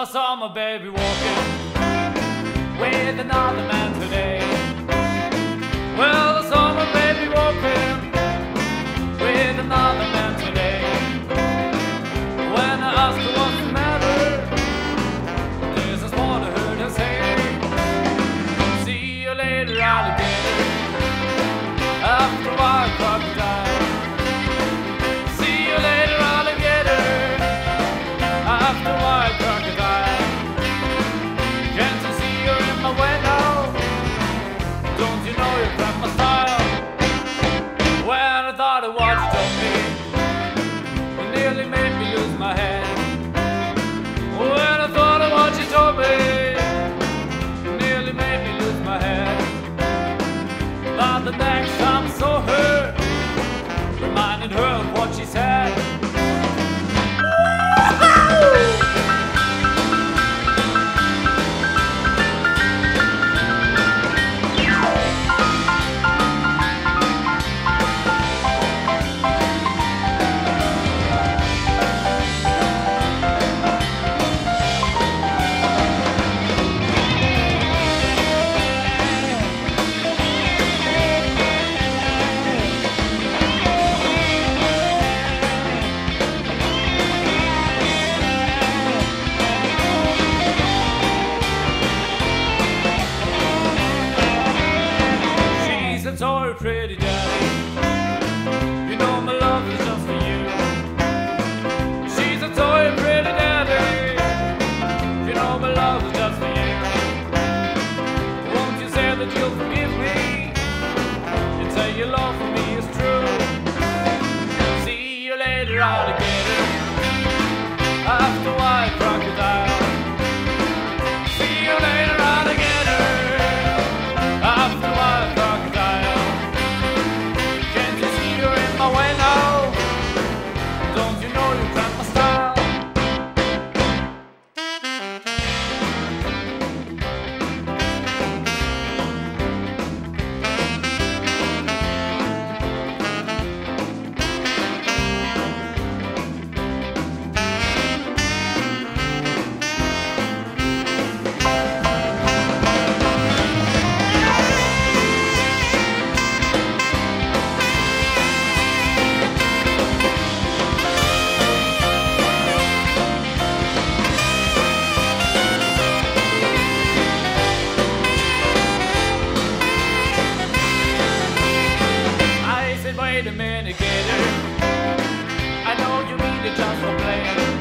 I saw my baby walking with another man today. It's all pretty daddy, You know my love is just for you. She's a toy pretty daddy. You know my love is just for you. Won't you say that you'll forgive me You say you love me? wait a minute, gator. I know you need it, just for playing.